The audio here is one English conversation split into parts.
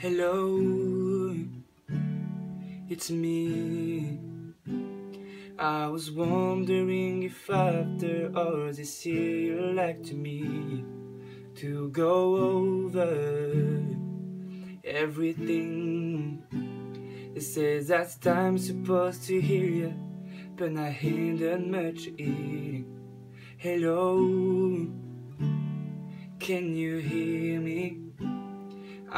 Hello, it's me. I was wondering if after all this year you'd like to me to go over everything. It says that I'm supposed to hear you, but I hindered much eating. Hello, can you hear me?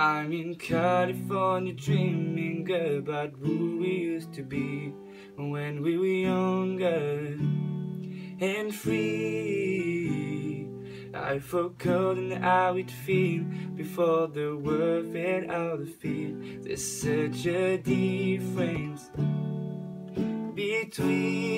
I'm in California dreaming about who we used to be when we were younger and free. I forgot how it feel before the world fell out of field. There's such a difference between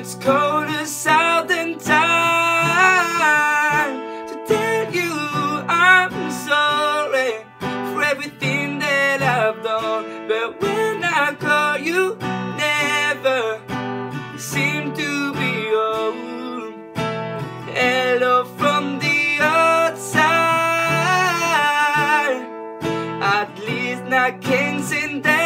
much colder southern time to tell you I'm sorry for everything that I've done. But when I call you, never seem to be home. Hello from the outside. At least I can say that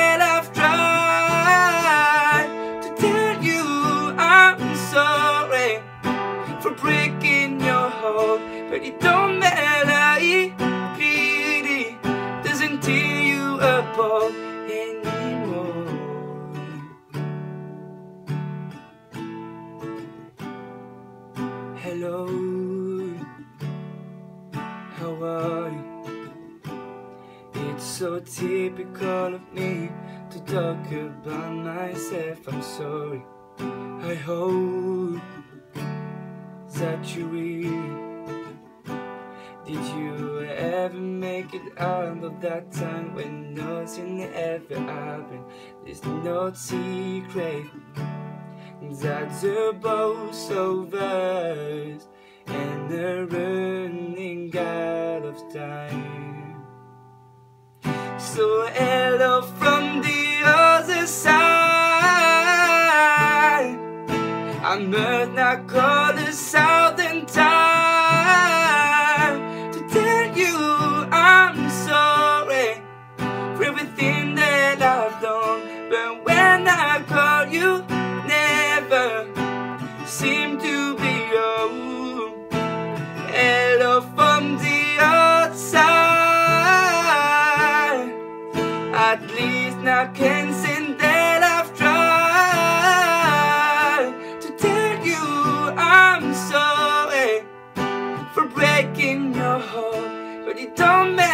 but it don't matter. It really doesn't tear you apart anymore. Hello, how are you? It's so typical of me to talk about myself. I'm sorry. I hope that you will. Did you ever make it out of that time when nothing ever happened? There's no secret that the boat's over and the running out of time. So hello seem to be home. Hello from the outside. At least I can say that I've tried to tell you I'm sorry for breaking your heart, but it don't matter.